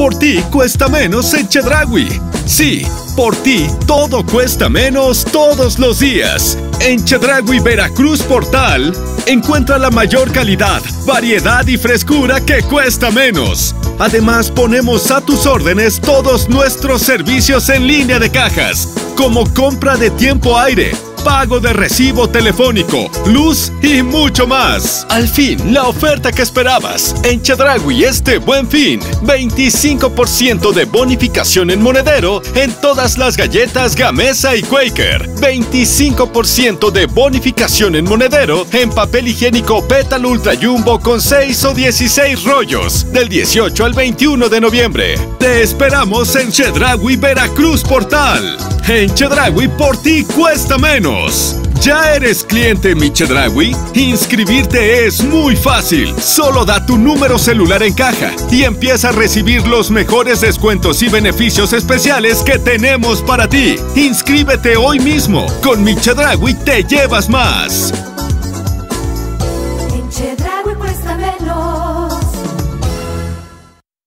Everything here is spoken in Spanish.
Por ti cuesta menos en Chedragui. Sí, por ti todo cuesta menos todos los días. En Chedragui Veracruz Portal, encuentra la mayor calidad, variedad y frescura que cuesta menos. Además, ponemos a tus órdenes todos nuestros servicios en línea de cajas, como compra de tiempo aire pago de recibo telefónico, luz y mucho más. Al fin, la oferta que esperabas. En Chedragui este buen fin, 25% de bonificación en monedero en todas las galletas Gamesa y Quaker. 25% de bonificación en monedero en papel higiénico Petal Ultra Jumbo con 6 o 16 rollos. Del 18 al 21 de noviembre. Te esperamos en Chedragui Veracruz Portal. En Chedragui por ti cuesta menos. ¿Ya eres cliente Mi Chedragui? Inscribirte es muy fácil. Solo da tu número celular en caja y empieza a recibir los mejores descuentos y beneficios especiales que tenemos para ti. Inscríbete hoy mismo. Con Mi Chedragui te llevas más.